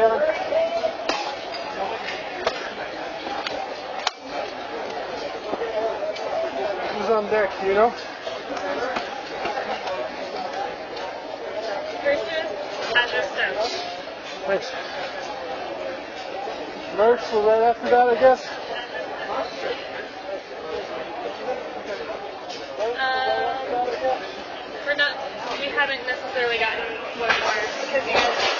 Taylor. Who's on deck, you know? Kirsten Anderson. Thanks. Merch was right after that, I guess? Um, we're not, we haven't necessarily gotten one more because you guys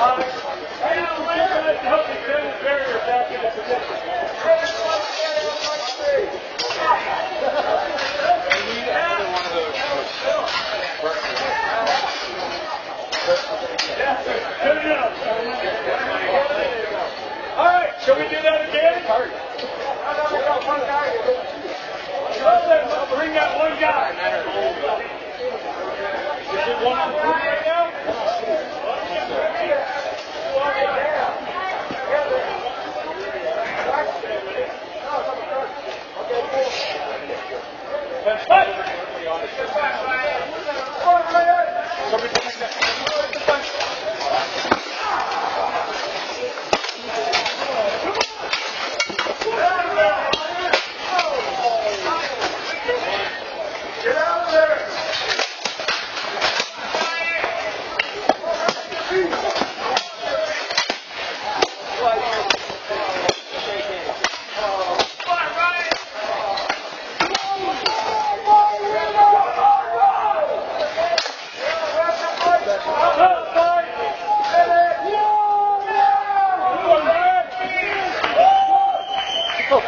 All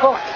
Fuck.